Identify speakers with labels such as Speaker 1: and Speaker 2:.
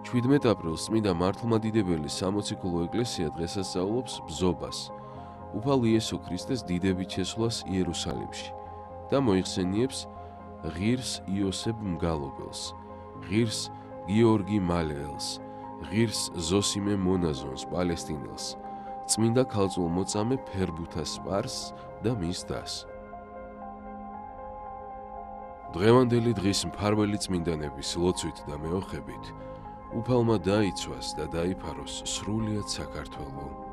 Speaker 1: 17 აპრილს წმინდა მართლმადიდებელი სამოციქულო ეკლესია დღესასწაულობს ბზობას, უფალ იესო ქრისტეს დიდებით შესვლას იერუსალიმში და მოიხსენიებს ღირს იოსებ მგალობელს, ღირს გიორგი მალეელს, ღირს ზოსიმე მონაზონს პალესტინელს, წმინდა ქალწულ მოწამე ფერბუთას პარს და მის დას. დღევანდელი დღის მფარველი წმინდანების ლოცვით და მეოხებით უფალმა დაიცვას და დაიფაროს სრულიად საქართველო.